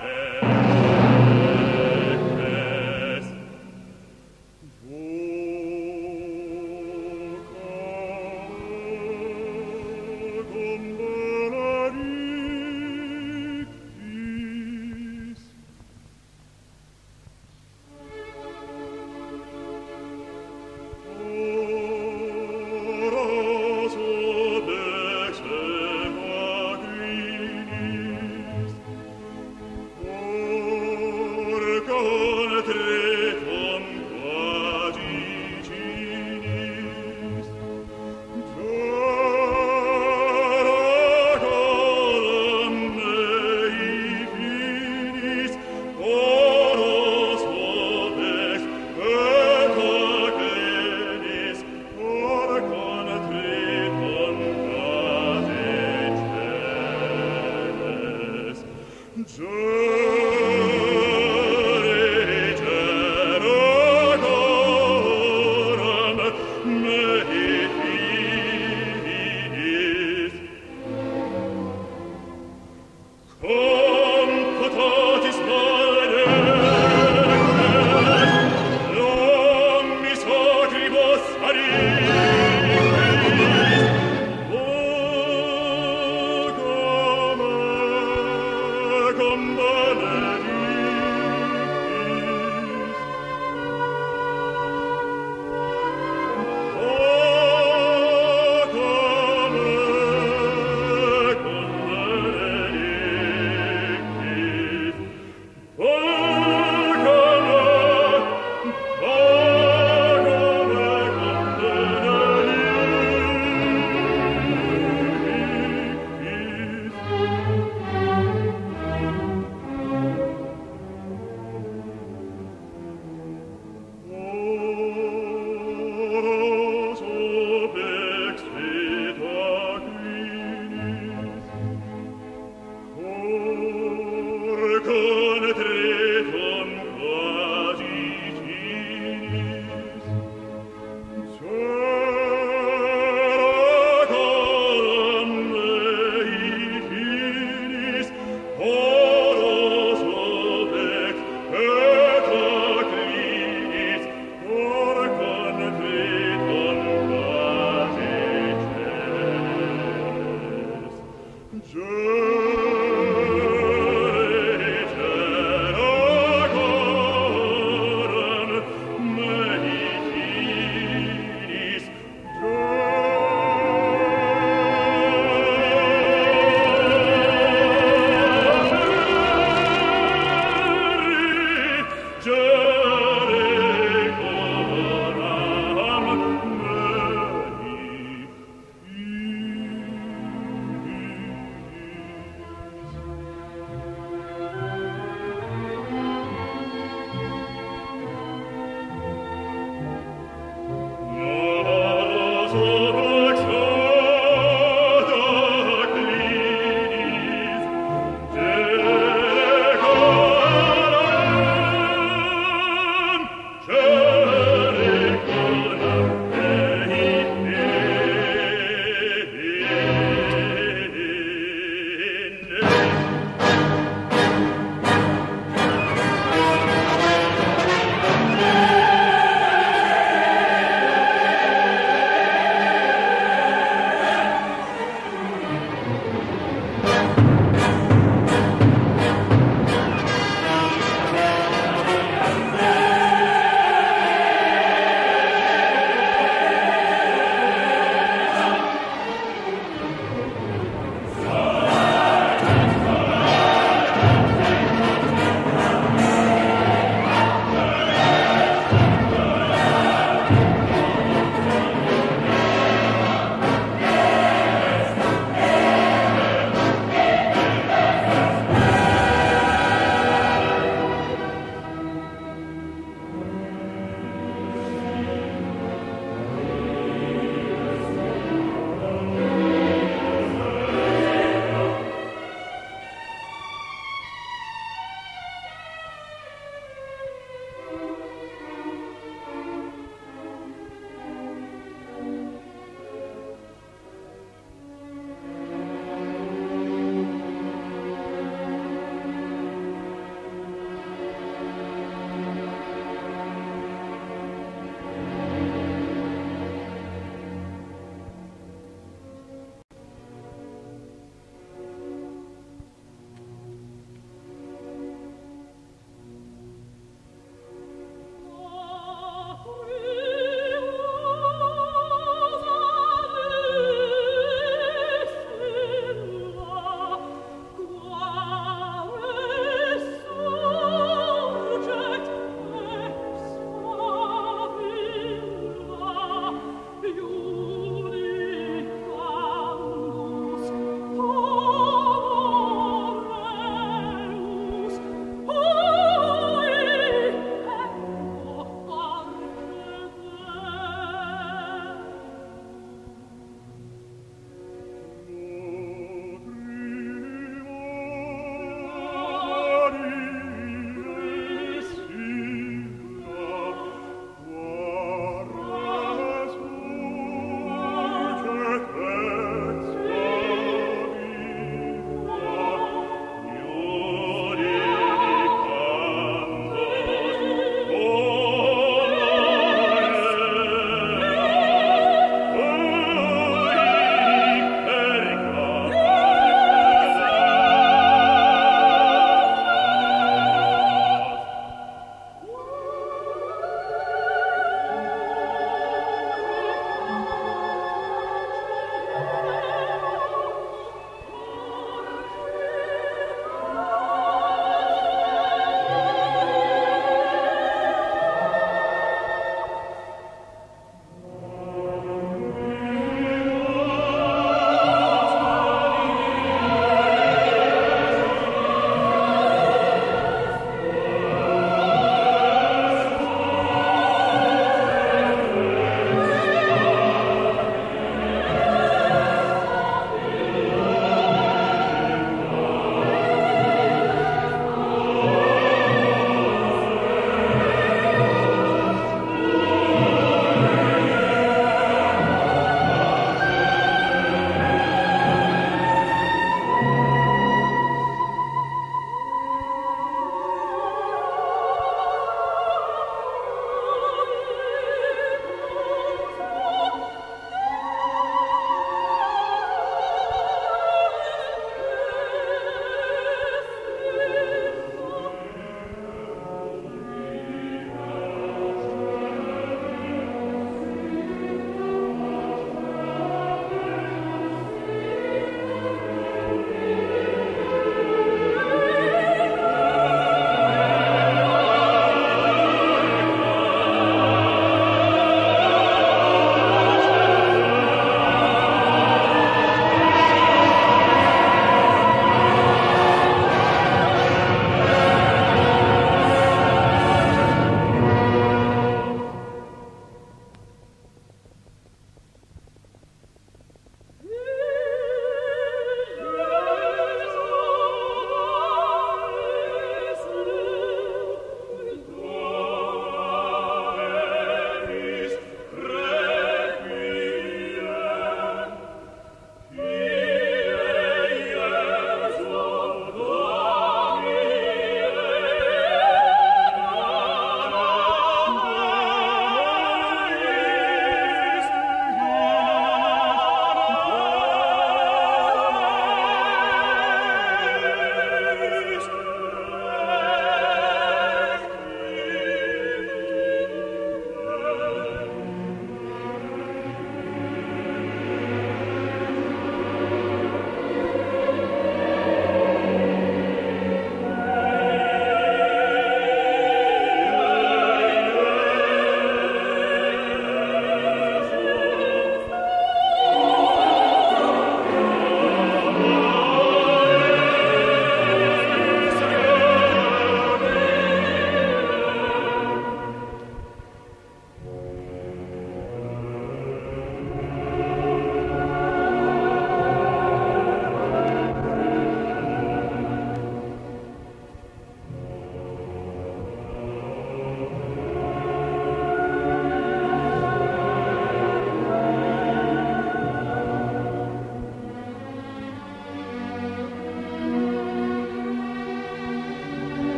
Father.